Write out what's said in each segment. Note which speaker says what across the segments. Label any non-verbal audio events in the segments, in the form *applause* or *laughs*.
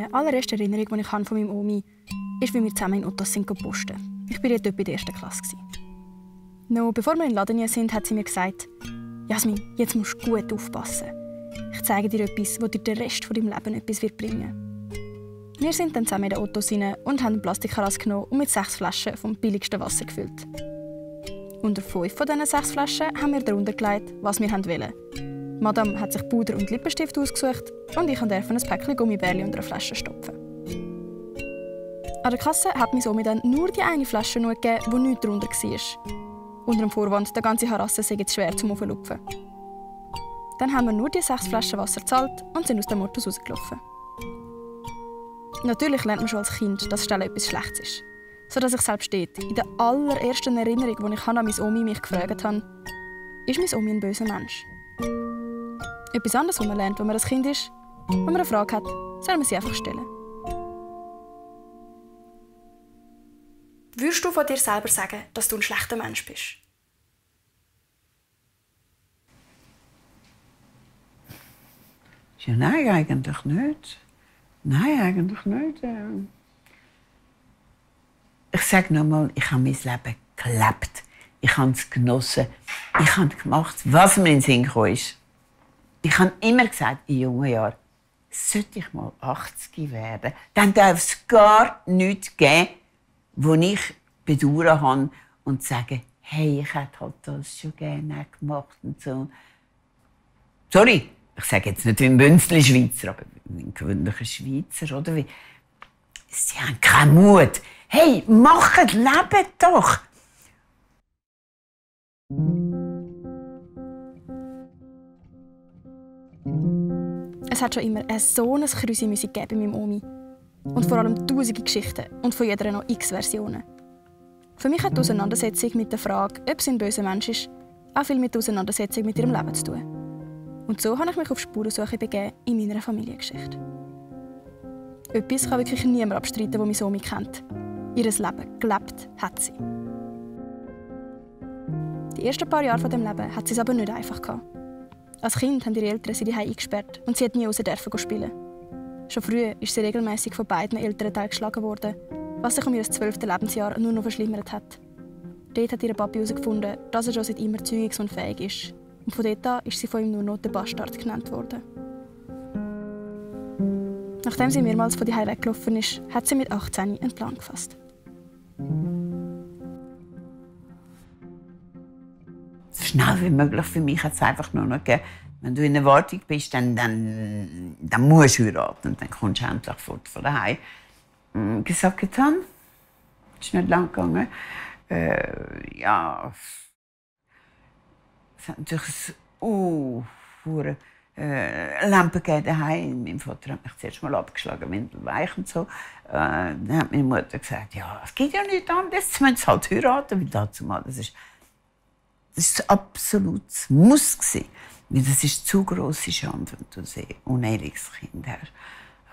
Speaker 1: Die allererste Erinnerung, die ich von meinem Omi habe, ist, wie wir zusammen in Ottos sind posten. Ich war dort in der ersten Klasse. Noch bevor wir in den Laden sind, hat sie mir gesagt, Jasmin, jetzt musst du gut aufpassen. Ich zeige dir etwas, das dir den Rest von deinem Leben etwas wird bringen Wir sind dann zusammen in den Autos rein und haben einen Plastikkaras genommen und mit sechs Flaschen vom billigsten Wasser gefüllt. Unter fünf von diesen sechs Flaschen haben wir darunter gelegt, was wir wollen. Madame hat sich Puder und Lippenstift ausgesucht und ich durfte ein Päckchen Gummibärli unter eine Flasche stopfen. An der Kasse hat mir somit dann nur die eine Flasche gegeben, die nichts darunter war unter dem Vorwand, der ganze Harasse sei jetzt schwer zum Auflupfen. Dann haben wir nur die sechs Flaschen Wasser gezahlt und sind aus dem Auto rausgelaufen. Natürlich lernt man schon als Kind, dass Stellen etwas Schlechtes ist. So dass ich selbst dort, in der allerersten Erinnerung, die ich an meine Omi mich gefragt habe, ist meine Omi ein böser Mensch? Etwas anderes, was man lernt, wenn man ein Kind ist, wenn man eine Frage hat, soll man sie einfach stellen. Würdest du von dir selber sagen, dass du ein schlechter Mensch bist?
Speaker 2: Ja, nein, eigentlich nicht. Nein, eigentlich nicht. Ich sage nochmal, ich habe mein Leben gelebt. Ich habe es genossen. Ich habe gemacht, was mir in den Sinn kam. Ich habe immer gesagt, in jungen Jahren, sollte ich mal 80 werden, dann darf es gar nichts geben, wo ich bedauern habe und sage, hey, ich hätte halt das schon gerne gemacht und so. Sorry, ich sage jetzt nicht wie ein Bünzli Schweizer, aber wie ein gewöhnlicher Schweizer, oder? Sie haben keinen Mut. Hey, macht, lebt doch!
Speaker 1: Es hat schon immer so ein Krüsi-Musik bei meinem Omi. Und vor allem tausende Geschichten und von jeder noch x Versionen. Für mich hat die Auseinandersetzung mit der Frage, ob sie ein böser Mensch ist, auch viel mit der Auseinandersetzung mit ihrem Leben zu tun. Und so habe ich mich auf Spurensuche begeben in meiner Familiengeschichte. Etwas kann wirklich niemand abstreiten, der mich Omi kennt. Ihr Leben gelebt hat sie. Die ersten paar Jahre von dem Leben hat sie es aber nicht einfach gehabt. Als Kind haben ihre Eltern sie daheim eingesperrt und sie hat nie raus spielen. Schon früh ist sie regelmäßig von beiden Eltern geschlagen worden, was sich um ihr zwölftes Lebensjahr nur noch verschlimmert hat. Dort hat ihr Papi herausgefunden, dass er schon seit immer zeugungsunfähig ist. Und von dort an ist sie von ihm nur noch der Bastard genannt worden. Nachdem sie mehrmals von die weggelaufen ist, hat sie mit 18 einen Plan gefasst.
Speaker 2: Schnell wie möglich für mich hat es einfach nur noch gegeben, wenn du in der Wartung bist, dann, dann, dann musst du heiraten und dann kommst du endlich fort von daheim. Hm, gesagt, getan. Ist nicht lang gegangen. Äh, ja. Es hat natürlich ein uh, hure, äh, Lampe daheim. Mein Vater hat mich zuerst mal abgeschlagen, windelweich und so. Äh, dann hat meine Mutter gesagt, ja, es geht ja nicht anders, *laughs* sie müssen halt heiraten, weil dazu mal, das ist, das ist absolut Muss gewesen. Das ist zu grosse Schande, du ein uneheliches Kind.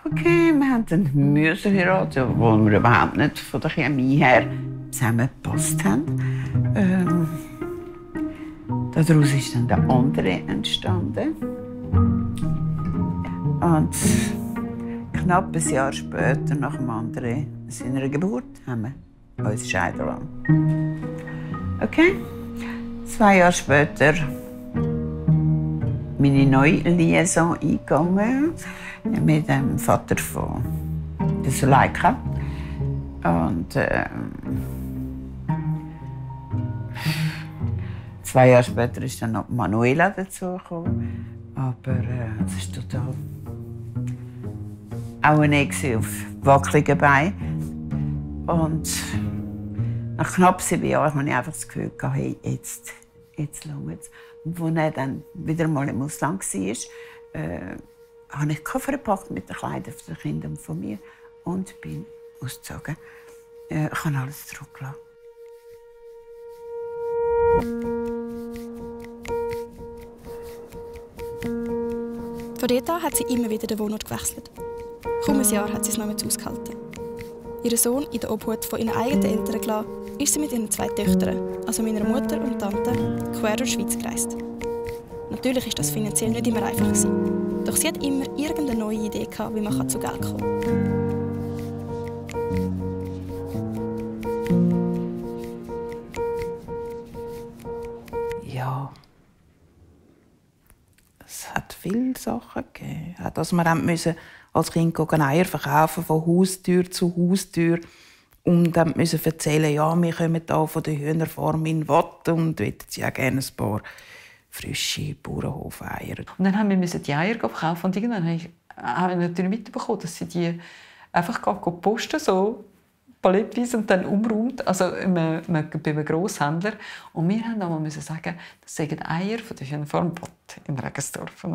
Speaker 2: Okay, wir haben dann müssen heiraten, obwohl wir überhaupt nicht von der Chemie her zusammengepasst haben. Ähm, daraus ist dann der andere entstanden. Und knapp ein Jahr später, nach dem anderen, seiner Geburt, haben wir uns scheiden lassen. Okay? Zwei Jahre später meine neue Liaison eingegangen mit dem Vater von der Suleika. Und äh, zwei Jahre später ist dann noch Manuela dazugekommen. Aber äh, es ist total auch ein Ehe auf wackeligen Beinen. Und nach knapp sieben Jahren hatte ich einfach das Gefühl, hey, jetzt, jetzt es. Und als er dann wieder mal im Ausland war, äh, habe ich Koffer gepackt mit den Kleidern der Kinder von mir und bin ausgezogen. Äh, ich habe alles zurückgelassen.
Speaker 1: An hat sie immer wieder den Wohnort gewechselt. Kaum ein Jahr hat sie es noch mit ausgehalten. Ihren Sohn in der Obhut von ihren eigenen Eltern gelassen, ist sie mit ihren zwei Töchtern, also meiner Mutter und Tante, quer durch die Schweiz gereist. Natürlich war das finanziell nicht immer einfach. Doch sie hat immer irgendeine neue Idee gehabt, wie man zu Geld kommen kann.
Speaker 3: Ja. Es hat viele Sachen gegeben. Dass wir müssen als Kind Eier verkaufen von Haustür zu Haustür und dann müssen erzählen, ja, wir kommen hier von der Hühnerfarm in Watt und wollen sie auch gerne ein paar frische Bauernhofeier.
Speaker 4: Und dann haben wir die Eier kaufen und irgendwann habe ich, habe ich natürlich mitbekommen, dass sie die einfach posten so palettweise und dann umräumt, also bei einem Grosshändler. Und wir mussten einmal sagen, das sind Eier von der Hühnerfarm Watt in Regensdorf.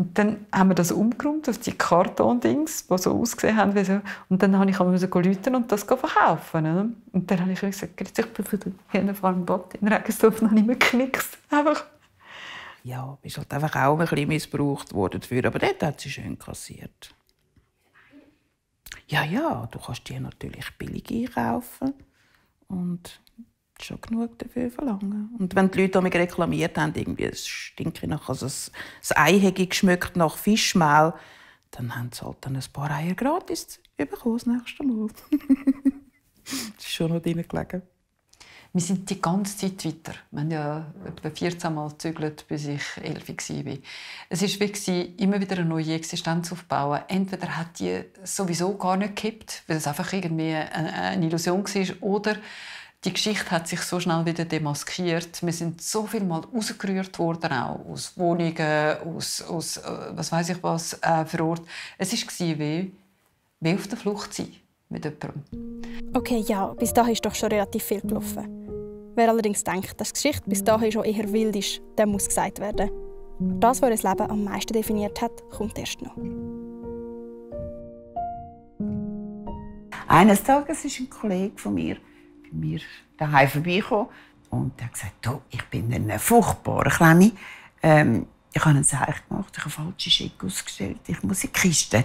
Speaker 4: Und dann haben wir das umgeräumt auf die Kartondings, die so ausgesehen haben. Wie so. Und dann habe ich rufen und das verkaufen. Ne? Und dann habe ich gesagt, ich bin von der Hühnerfarm Bad in Regensdorf noch nicht mehr geknickst. *laughs* Einfach.
Speaker 3: Ja, bist halt einfach auch ein bisschen missbraucht worden dafür. Aber dort hat sie schön kassiert. Ja, ja, du kannst die natürlich billig einkaufen. Und schon genug dafür verlangen. Und wenn die Leute mich reklamiert haben, irgendwie, es stinkt nach, also das, das Ei hätte geschmeckt nach Fischmehl, dann haben sie halt dann ein paar Eier gratis bekommen das nächste Mal. *laughs* das ist schon noch drin gelegen.
Speaker 4: Wir sind die ganze Zeit weiter. Wir haben ja etwa 14 Mal gezügelt, bis ich 11 war. Es war wie immer wieder eine neue Existenz aufbauen. Entweder hat die sowieso gar nicht gekippt, weil es einfach irgendwie eine Illusion war, oder die Geschichte hat sich so schnell wieder demaskiert. Wir sind so viel mal rausgerührt worden, auch aus Wohnungen, aus, aus äh, was weiß ich was äh, für Ort. Es war wie, wie auf der Flucht sein mit jemandem.
Speaker 1: Okay, ja, bis dahin ist doch schon relativ viel gelaufen. Wer allerdings denkt, dass die Geschichte bis dahin schon eher wild ist, dem muss gesagt werden. Das, was ihr Leben am meisten definiert hat, kommt erst noch.
Speaker 2: Eines Tages ist ein Kollege von mir mir daheim vorbeigekommen und hat gesagt, oh, ich bin ein furchtbarer Kleine. Ähm, ich habe ein Zeichen gemacht, ich habe falsche Schick ausgestellt, ich muss in die Kiste.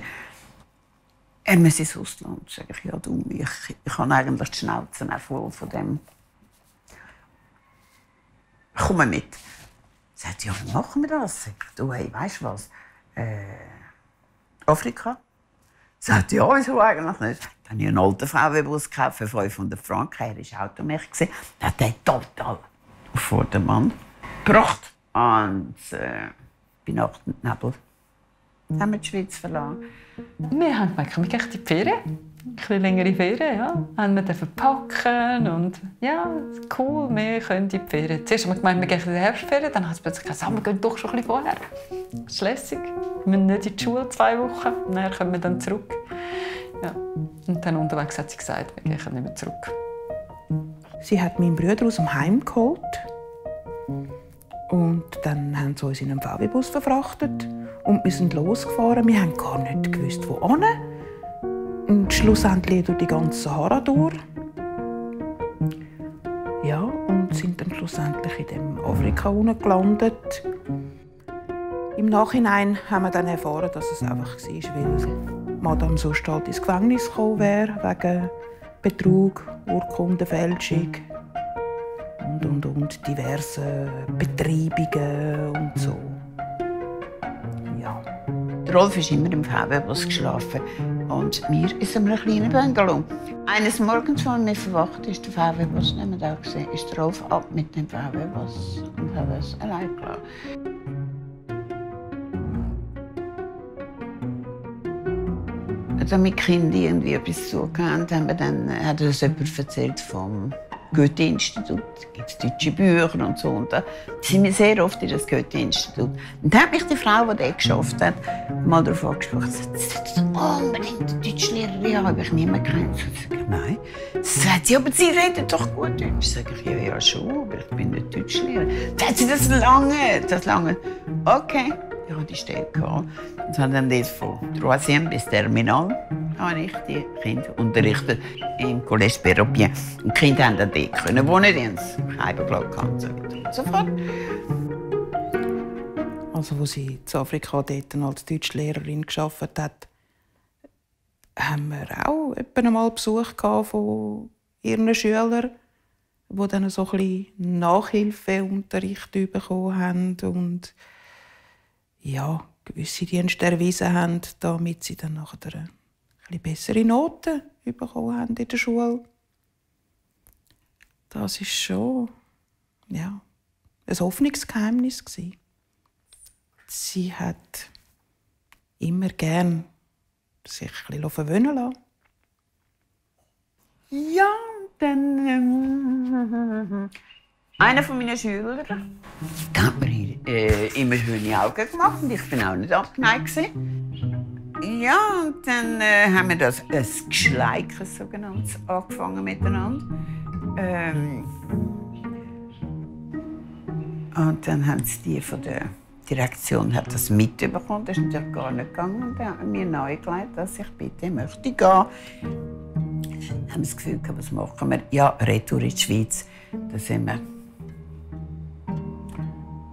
Speaker 2: Er muss ins Ausland. Sag ich, ja, du, ich, ich habe eigentlich die Schnauze voll von dem. Komm mit. Er sagt, ja, machen wir das? Sag ich, du, hey, weißt du was? Äh, Afrika? Sagt, ja, wieso eigentlich nicht? Dann habe ich einen alten VW-Bus gekauft für 500 Franken. Er war Automech. Dann hat er total auf Vordermann gebracht. Und äh, bei Nacht und Nebel haben wir die Schweiz verlassen.
Speaker 4: Wir haben gemerkt, wir gehen in die Ferien. Bisschen längere Ferien, ja. Haben wir packen und ja, cool, wir können in die Ferien. Zuerst haben wir gemeint, wir gehen in die Herbstferien, dann hat es plötzlich gesagt, wir gehen doch schon ein bisschen vorher. Das ist lässig. Wir müssen nicht in die Schule zwei Wochen, dann kommen wir dann zurück. Ja. Und dann unterwegs hat sie gesagt, wir gehen nicht mehr zurück.
Speaker 3: Sie hat meinen Bruder aus dem Heim geholt. Und dann haben sie uns in einem VW-Bus verfrachtet. Und wir sind losgefahren. Wir haben gar nicht gewusst, wo hin. Und schlussendlich durch die ganze Sahara durch. Ja, und sind dann schlussendlich in dem Afrika gelandet. Im Nachhinein haben wir dann erfahren, dass es einfach war, weil Madame sonst halt ins Gefängnis gekommen wäre, wegen Betrug, Urkundenfälschung und, und, und diverse Betreibungen und so.
Speaker 2: Ja. Der Rolf ist immer im VW-Bus geschlafen und ist in einem kleinen Bungalow. Eines Morgens, als wir verwacht ist der VW-Bus nicht mehr da gewesen, ist Rolf ab mit dem VW-Bus und hat es allein gelassen. damit die Kinder irgendwie etwas zugehört haben, dann hat uns jemand erzählt vom Goethe-Institut. Gibt es deutsche Bücher und so. Und da sind wir sehr oft in das Goethe-Institut. Und da hat mich die Frau, die dort geschafft hat, mal darauf angesprochen. Sie sagt, unbedingt eine Deutschlehrerin haben. Habe ich niemanden kennt. Ich sage, nein. Sie sagt, ja, aber Sie reden doch gut Deutsch. Sag ich, ja, ja, schon, aber ich bin nicht Deutschlehrerin. Sagt sie, das lange, das lange. Okay. Hatte die Stelle. Gehabt. Und dann das von Troisième bis Terminal habe ich die Kinder unterrichtet im Collège Perropien. Und die Kinder haben dann dort können wohnen, die haben Heiberblatt und so fort.
Speaker 3: Also, als sie in Afrika dort als Deutschlehrerin gearbeitet hat, haben wir auch einmal Besuch von ihren Schülern, die dann so ein Nachhilfeunterricht bekommen haben. Und ja, gewisse Dienste erwiesen haben, damit sie dann nachher ein bessere Noten bekommen haben in der Schule. Das ist schon ja, ein Hoffnungsgeheimnis. Sie hat immer gern sich ein bisschen verwöhnen lassen.
Speaker 2: Ja, dann. Ähm, einer von meinen Schülern hat mir äh, immer schöne Augen gemacht und ich bin auch nicht abgeneigt. Ja, und dann äh, haben wir das ein Geschleik, sogenanntes, angefangen miteinander. Ähm, und dann haben sie die von der Direktion hat das mitbekommen. Das ist natürlich gar nicht gegangen. Und dann haben mir nahegelegt, dass ich bitte möchte gehen. Dann haben wir das Gefühl, was machen wir? Ja, Retour in die Schweiz. Da sind wir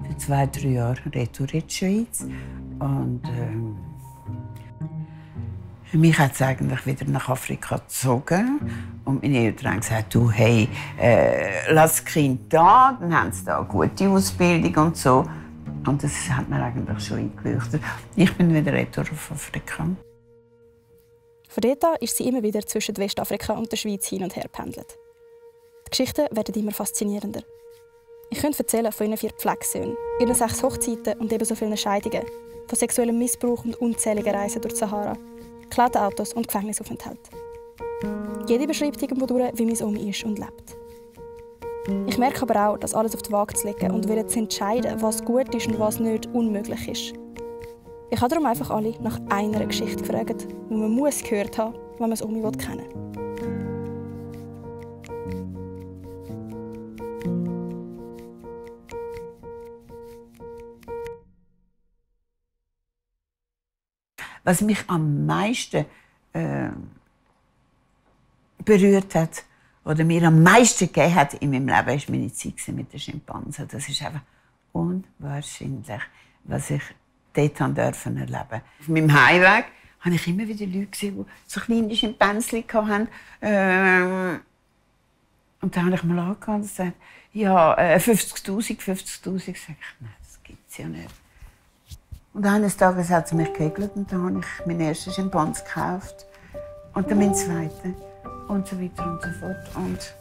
Speaker 2: für zwei, drei Jahre Retour in die Schweiz. Und ähm, mich hat es eigentlich wieder nach Afrika gezogen. Und meine Eltern haben gesagt, du, hey, äh, lass das Kind da, dann haben sie da eine gute Ausbildung und so. Und das hat mir eigentlich schon eingeleuchtet. Ich bin wieder retour auf Afrika.
Speaker 1: Von dort ist sie immer wieder zwischen Westafrika und der Schweiz hin und her pendelt. Die Geschichten werden immer faszinierender. Ich könnte erzählen von ihren vier Pflegsöhnen, ihren sechs Hochzeiten und ebenso vielen Scheidungen, von sexuellem Missbrauch und unzähligen Reisen durch die Sahara, geklauten Autos und Gefängnisaufenthalt. Jede beschreibt irgendwo wie mein Omi ist und lebt. Ich merke aber auch, dass alles auf die Waage zu legen und zu entscheiden, was gut ist und was nicht, unmöglich ist. Ich habe darum einfach alle nach einer Geschichte gefragt, die man muss gehört haben, wenn man das Omi kennen will.
Speaker 2: Was mich am meisten äh, berührt hat oder mir am meisten gegeben hat in meinem Leben, ist meine Zeit mit den Schimpansen. Das ist einfach unwahrscheinlich, was ich dort erleben durfte. Auf meinem Heimweg habe ich immer wieder Leute gesehen, die so kleine Schimpansen hatten. Ähm, und dann habe ich mal angefangen und gesagt, ja, äh, 50'000, 50'000. Sag ich, nein, das gibt es ja nicht. Und eines Tages hat sie mich gekegelt und dann habe ich meinen ersten Schimpans gekauft. Und dann meinen zweiten. Und so weiter und so fort. Und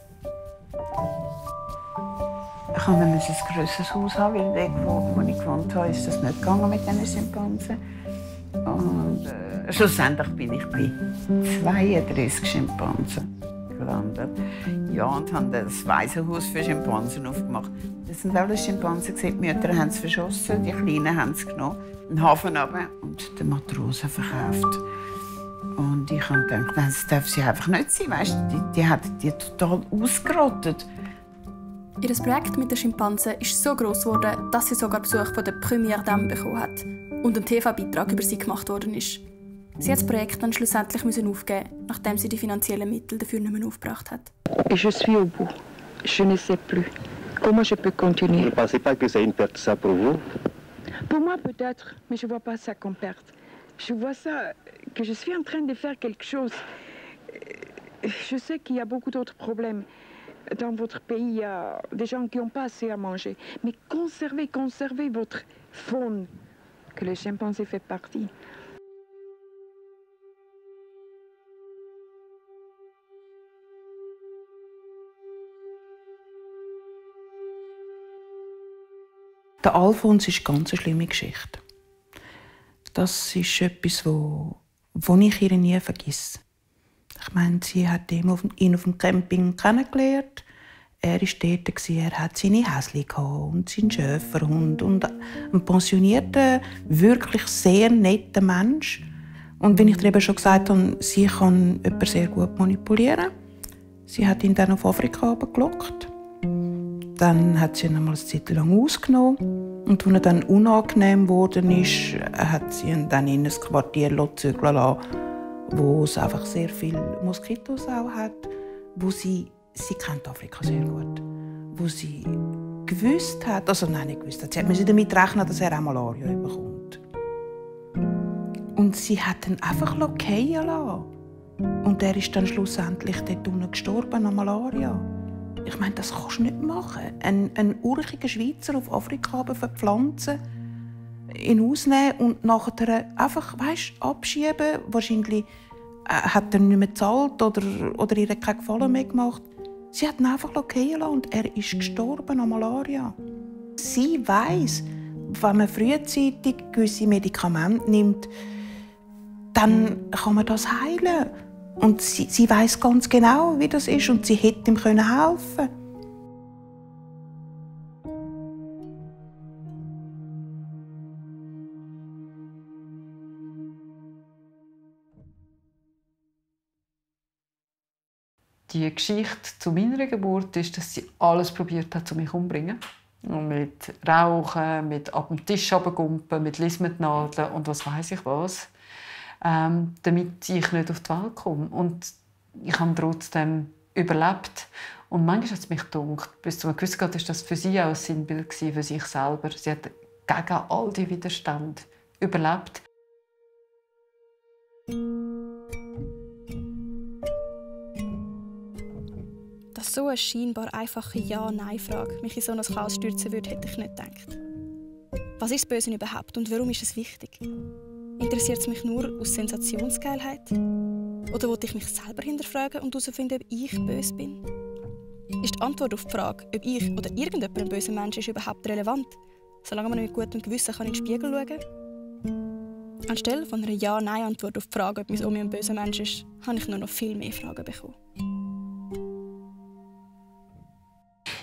Speaker 2: ich musste ein grösseres Haus haben, weil dort, wo, wo ich gewohnt habe, ist das nicht gegangen mit diesen Schimpansen. Und äh, schlussendlich bin ich bei 32 Schimpansen gelandet. Ja, und haben das Waisenhaus für Schimpansen aufgemacht. Das sind alles Schimpansen. Die Mütter haben es verschossen, die Kleinen haben es genommen den Hafen runter und den Matrosen verkauft. Und ich habe gedacht, das darf sie einfach nicht sein. Weißt, die, die hat die total ausgerottet.
Speaker 1: Ihr Projekt mit den Schimpansen ist so groß geworden, dass sie sogar Besuch von der Première Dame bekommen hat und ein TV-Beitrag über sie gemacht worden ist. Sie hat das Projekt dann schlussendlich müssen aufgeben, nachdem sie die finanziellen Mittel dafür nicht mehr aufgebracht hat.
Speaker 5: Je suis au bout. Je ne sais plus. Comment je peux continuer?
Speaker 6: Vous ne pensez pas que c'est une perte ça pour vous?
Speaker 5: Pour moi, peut-être, mais je ne vois pas ça comme perte. Je vois ça que je suis en train de faire quelque chose. Je sais qu'il y a beaucoup d'autres problèmes. Dans votre pays, il y a des gens qui n'ont pas assez à manger. Mais conservez, conservez votre faune, que les chimpanzés fait partie.
Speaker 3: Der Alfons ist eine ganz schlimme Geschichte. Das ist etwas, wo, wo ich ihr nie vergesse. Ich meine, sie hat ihn auf, ihn auf dem Camping kennengelernt. Er war dort, er hat seine Häschen und seinen Schäferhund und einen pensionierten, wirklich sehr netten Mensch. Und wie ich dir eben schon gesagt habe, sie kann jemanden sehr gut manipulieren. Sie hat ihn dann auf Afrika gelockt. Dann hat sie ihn einmal eine Zeit lang ausgenommen. Und als er dann unangenehm geworden ist, hat sie ihn dann in ein Quartier zügeln lassen, wo es einfach sehr viele Moskitos auch hat, wo sie, sie kennt Afrika sehr gut, wo sie gewusst hat, also nein, nicht gewusst hat, sie musste damit rechnen, dass er auch Malaria bekommt. Und sie hat ihn einfach fallen lassen. Und er ist dann schlussendlich dort unten gestorben an Malaria. Ich meine, das kannst du nicht machen. Ein, ein urchiger Schweizer auf Afrika verpflanzen. ihn ausnehmen und nachher einfach weißt, abschieben. Wahrscheinlich äh, hat er nicht mehr gezahlt oder, oder ihr keinen Gefallen mehr gemacht. Sie hat ihn einfach gehen und er ist gestorben an Malaria. Sie weiß, wenn man frühzeitig gewisse Medikamente nimmt, dann kann man das heilen. Und sie, sie weiß ganz genau, wie das ist und sie hätte ihm helfen können.
Speaker 4: die Geschichte zu meiner Geburt ist, dass sie alles probiert hat, um mich umzubringen. Mit Rauchen, mit ab dem Tisch runtergumpen, mit Lismetnadeln und was weiß ich was. Ähm, damit ich nicht auf die Welt komme. Und ich habe trotzdem überlebt. Und manchmal hat es mich gedacht, bis zu einem gewissen Grad war das für sie auch ein Sinnbild für sich selber. Sie hat gegen all die Widerstände überlebt.
Speaker 1: Dass so eine scheinbar einfache Ja-Nein-Frage mich in so ein Chaos stürzen würde, hätte ich nicht gedacht. Was ist das Böse überhaupt und warum ist es wichtig? Interessiert es mich nur aus Sensationsgeilheit? Oder wollte ich mich selber hinterfragen und herausfinden, ob ich böse bin? Ist die Antwort auf die Frage, ob ich oder irgendjemand ein böser Mensch ist, überhaupt relevant, solange man mit gutem Gewissen kann in den Spiegel schauen kann? Anstelle von einer Ja-Nein-Antwort auf die Frage, ob mein Omi ein böser Mensch ist, habe ich nur noch viel mehr Fragen bekommen.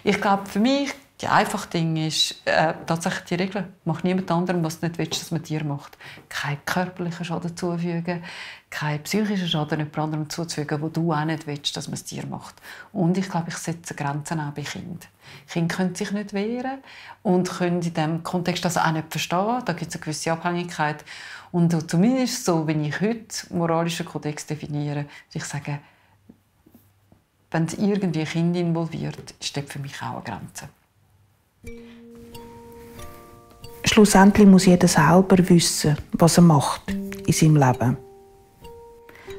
Speaker 4: Ich glaube, für mich die einfache Ding ist äh, tatsächlich die Regel. Mach niemand anderem, was du nicht willst, dass man dir macht. Kein körperlichen Schaden zufügen, kein psychischen Schaden jemand anderem zuzufügen, wo du auch nicht willst, dass man es dir macht. Und ich glaube, ich setze Grenzen auch bei Kindern. Kinder können sich nicht wehren und können in diesem Kontext das auch nicht verstehen. Da gibt es eine gewisse Abhängigkeit. Und zumindest so, wenn ich heute moralischen Kodex definiere, ich sagen, wenn es irgendwie ein Kind involviert, das für mich auch eine Grenze.
Speaker 3: Schlussendlich muss jeder selber wissen, was er macht in seinem Leben.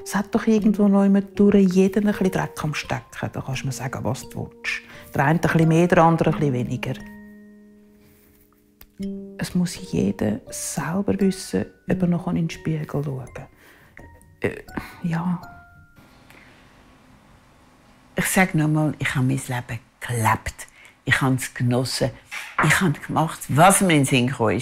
Speaker 3: Es hat doch irgendwo noch immer durch jeden ein bisschen Dreck am Stecken. Da kannst du mir sagen, was du willst. Der eine ein bisschen mehr, der andere ein bisschen weniger. Es muss jeder selber wissen, ob er noch in den Spiegel schauen kann. Äh, ja.
Speaker 2: Ich sage nochmal, ich habe mein Leben gelebt. Ich habe es genossen. Ich habe gemacht, was mir in den Sinn kam.